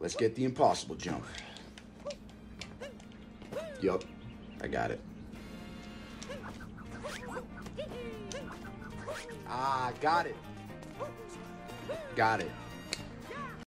Let's get the impossible jump. Yup, I got it. Ah, got it. Got it.